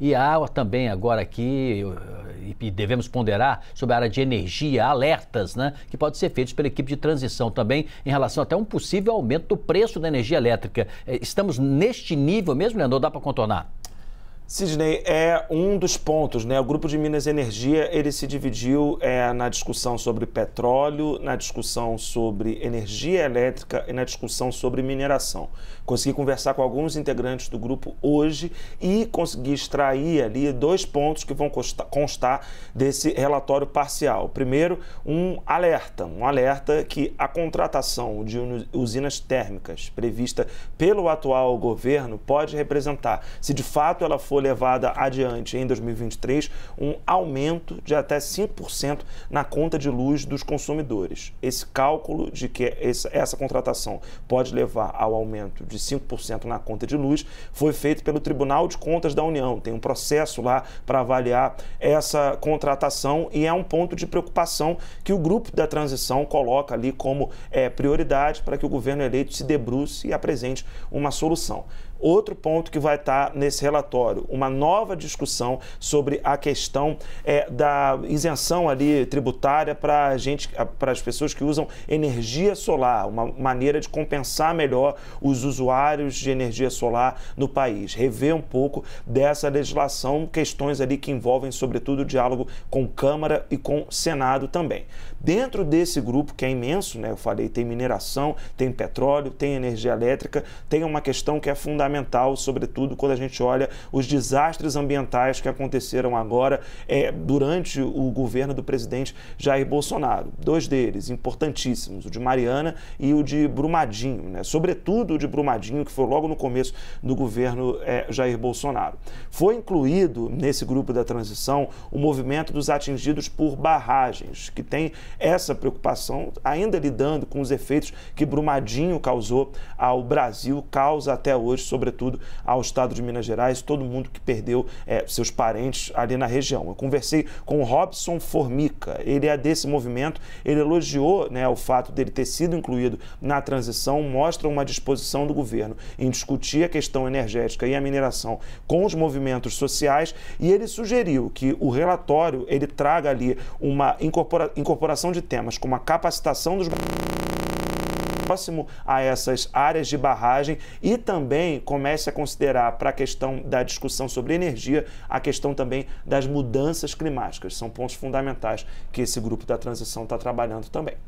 E há também agora aqui, e devemos ponderar, sobre a área de energia, alertas né, que podem ser feitos pela equipe de transição também em relação até um possível aumento do preço da energia elétrica. É, estamos neste nível mesmo, Leandro? Dá para contornar? Sidney, é um dos pontos, né? O Grupo de Minas Energia, ele se dividiu é, na discussão sobre petróleo, na discussão sobre energia elétrica e na discussão sobre mineração. Consegui conversar com alguns integrantes do grupo hoje e consegui extrair ali dois pontos que vão constar desse relatório parcial. Primeiro, um alerta, um alerta que a contratação de usinas térmicas prevista pelo atual governo pode representar, se de fato ela for levada adiante em 2023, um aumento de até 5% na conta de luz dos consumidores. Esse cálculo de que essa contratação pode levar ao aumento de 5% na conta de luz foi feito pelo Tribunal de Contas da União. Tem um processo lá para avaliar essa contratação e é um ponto de preocupação que o grupo da transição coloca ali como é, prioridade para que o governo eleito se debruce e apresente uma solução. Outro ponto que vai estar nesse relatório, uma nova discussão sobre a questão é, da isenção ali tributária para gente, para as pessoas que usam energia solar, uma maneira de compensar melhor os usuários de energia solar no país. Rever um pouco dessa legislação, questões ali que envolvem sobretudo o diálogo com Câmara e com Senado também. Dentro desse grupo que é imenso, né, eu falei, tem mineração, tem petróleo, tem energia elétrica, tem uma questão que é fundamental fundamental, sobretudo quando a gente olha os desastres ambientais que aconteceram agora é, durante o governo do presidente Jair Bolsonaro. Dois deles, importantíssimos, o de Mariana e o de Brumadinho, né? sobretudo o de Brumadinho, que foi logo no começo do governo é, Jair Bolsonaro. Foi incluído nesse grupo da transição o movimento dos atingidos por barragens, que tem essa preocupação, ainda lidando com os efeitos que Brumadinho causou ao Brasil, causa até hoje, sobretudo ao estado de Minas Gerais, todo mundo que perdeu é, seus parentes ali na região. Eu conversei com o Robson Formica, ele é desse movimento, ele elogiou né, o fato dele ter sido incluído na transição, mostra uma disposição do governo em discutir a questão energética e a mineração com os movimentos sociais e ele sugeriu que o relatório ele traga ali uma incorpora, incorporação de temas como a capacitação dos próximo a essas áreas de barragem e também comece a considerar para a questão da discussão sobre energia a questão também das mudanças climáticas. São pontos fundamentais que esse grupo da transição está trabalhando também.